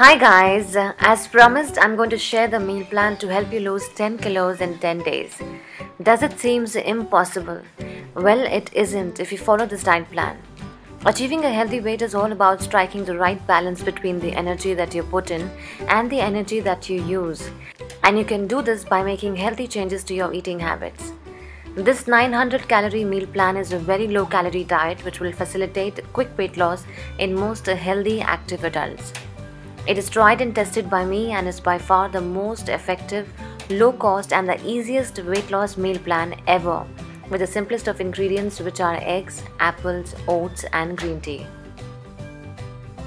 Hi guys, as promised, I'm going to share the meal plan to help you lose 10 kilos in 10 days. Does it seem impossible? Well, it isn't if you follow this diet plan. Achieving a healthy weight is all about striking the right balance between the energy that you put in and the energy that you use. And you can do this by making healthy changes to your eating habits. This 900 calorie meal plan is a very low calorie diet which will facilitate quick weight loss in most healthy active adults. It is tried and tested by me and is by far the most effective, low cost, and the easiest weight loss meal plan ever, with the simplest of ingredients, which are eggs, apples, oats, and green tea.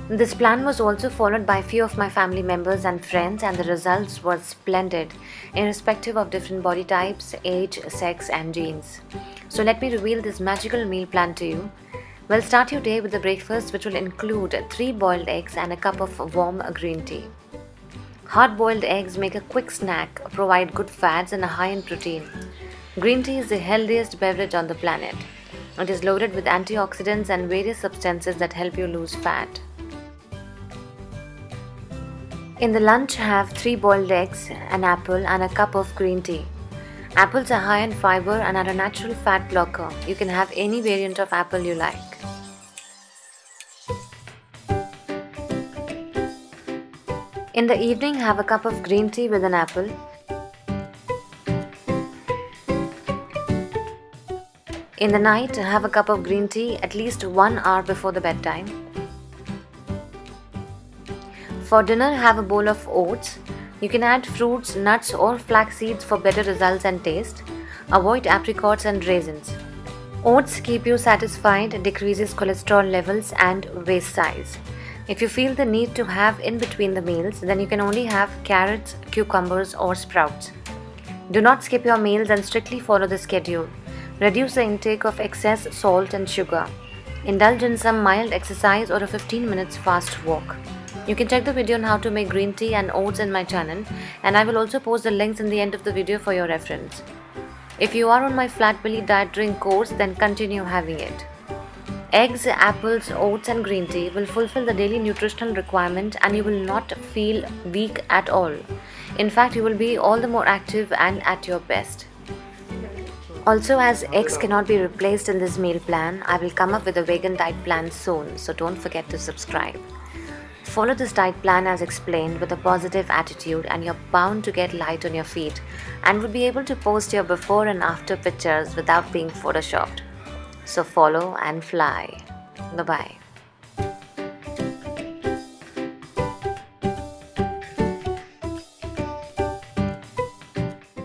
This plan was also followed by few of my family members and friends, and the results were splendid, irrespective of different body types, age, sex, and genes. So, let me reveal this magical meal plan to you. Well, start your day with a breakfast which will include 3 boiled eggs and a cup of warm green tea. Hard boiled eggs make a quick snack, provide good fats, and are high in protein. Green tea is the healthiest beverage on the planet. It is loaded with antioxidants and various substances that help you lose fat. In the lunch, have 3 boiled eggs, an apple, and a cup of green tea. Apples are high in fiber and are a natural fat blocker. You can have any variant of apple you like. In the evening, have a cup of green tea with an apple. In the night, have a cup of green tea at least one hour before the bedtime. For dinner, have a bowl of oats. You can add fruits, nuts, or flax seeds for better results and taste. Avoid apricots and raisins. Oats keep you satisfied, decreases cholesterol levels, and waist size. If you feel the need to have in between the meals, then you can only have carrots, cucumbers, or sprouts. Do not skip your meals and strictly follow the schedule. Reduce the intake of excess salt and sugar. Indulge in some mild exercise or a 15 minutes fast walk. You can check the video on how to make green tea and oats in my channel and I will also post the links in the end of the video for your reference. If you are on my flat belly diet drink course then continue having it. Eggs, apples, oats, and green tea will fulfill the daily nutritional requirement and you will not feel weak at all. In fact, you will be all the more active and at your best. Also, as eggs cannot be replaced in this meal plan, I will come up with a vegan diet plan soon, so don't forget to subscribe. Follow this diet plan as explained with a positive attitude, and you're bound to get light on your feet and would be able to post your before and after pictures without being photoshopped. So follow and fly. Bye bye.